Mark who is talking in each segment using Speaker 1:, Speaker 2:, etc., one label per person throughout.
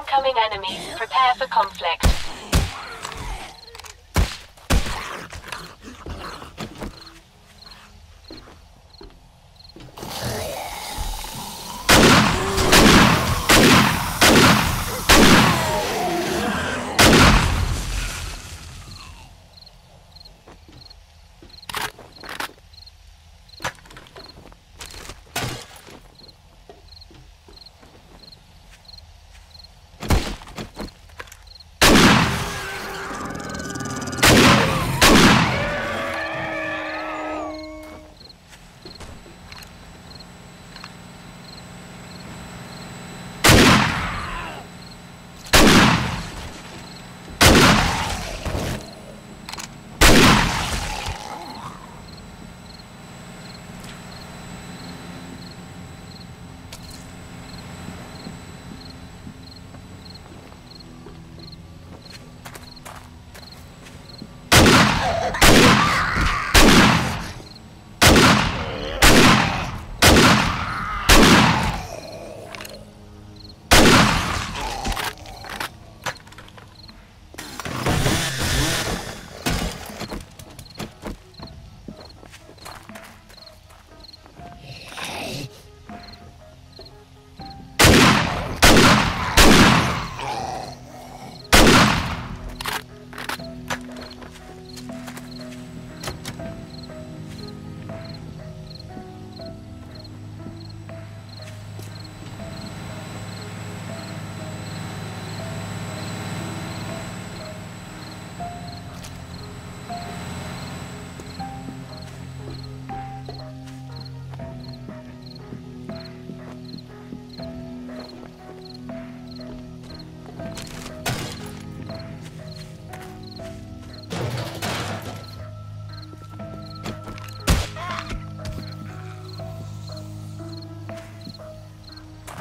Speaker 1: Incoming enemies. Prepare for conflict.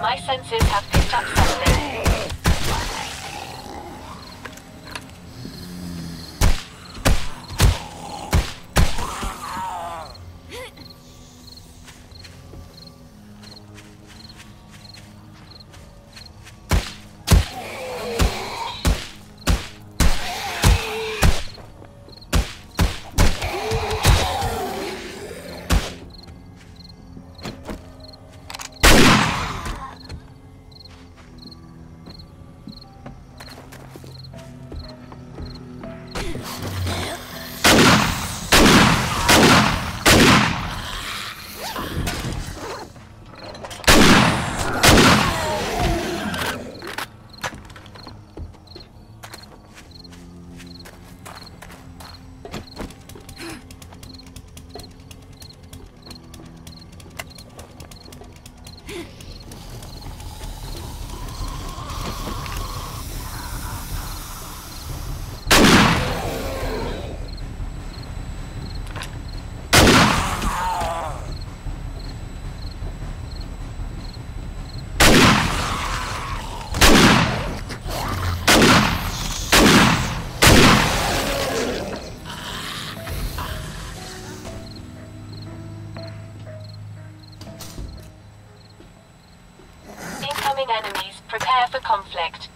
Speaker 1: My senses have picked up something. Enemies. Prepare for conflict.